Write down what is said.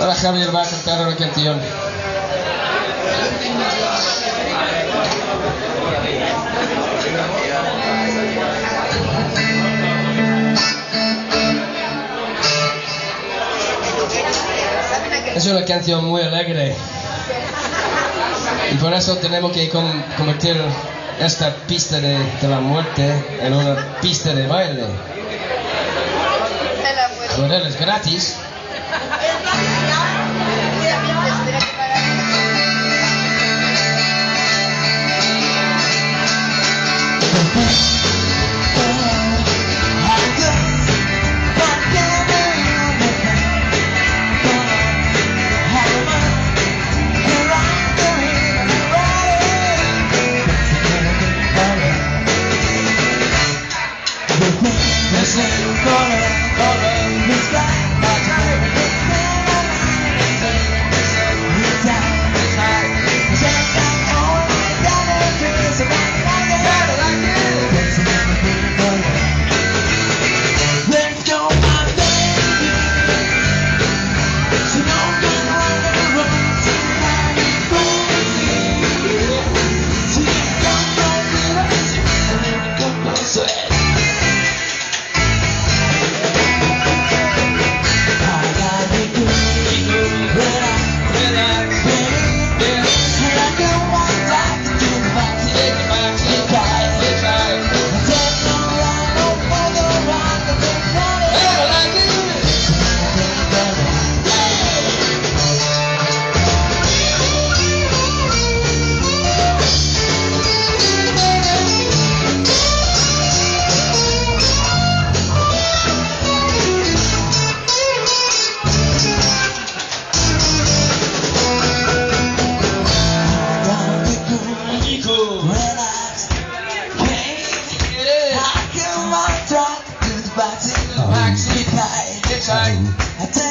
Ahora Javier va a cantar una canción. Es una canción muy alegre. Y por eso tenemos que convertir esta pista de, de la muerte en una pista de baile. Joder, es gratis. body, maxi tie. Tie.